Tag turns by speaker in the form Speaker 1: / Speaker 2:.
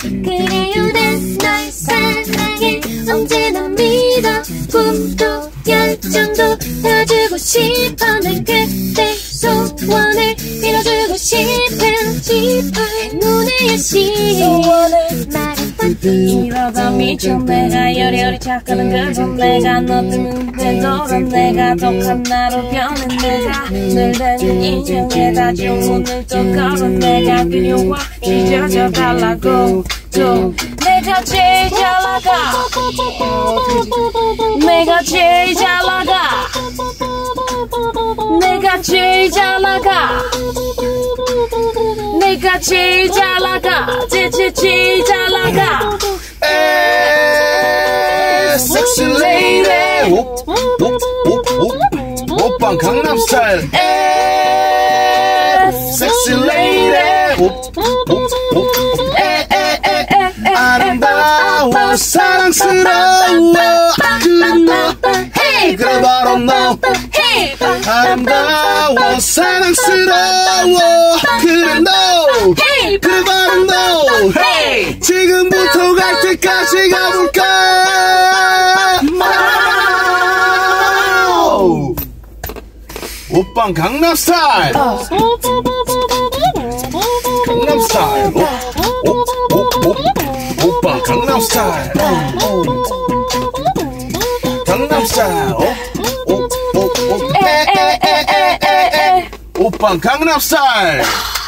Speaker 1: 그래요 난널 사랑해 언제나 믿어 꿈도 열정도 다 주고 싶어 난 그때 소원을 싶은 싶은 눈의 소원을 말해봐
Speaker 2: 이러다 미쳐 내가 여리여리 착하는 그저 내가 너 때문에 돌아 내가 독한 나로 변해 내가 늘 되는 인생에다 주문을 또 걸어 내가 그녀와 찢어져 달라고 또 내가 제일 잘 나가 내가 제일 잘 제일 잘 나가 내가 제일 잘 나가 제일 제일 잘 나가
Speaker 3: 에이, 섹시 레이디 오빤 강남 스타일. 에이, 섹시 레이디 오오오 아름다워 사랑스러워 아름다워 사랑스러워. 그래 너 그래 바로 너 지금부터 갈 때까지 가볼까? 마우. 오빤 강남 스타일. 강남 스타일. 오, 오, 오, 오, 오빤 강남 스타일. 강남 스타일 오, 오,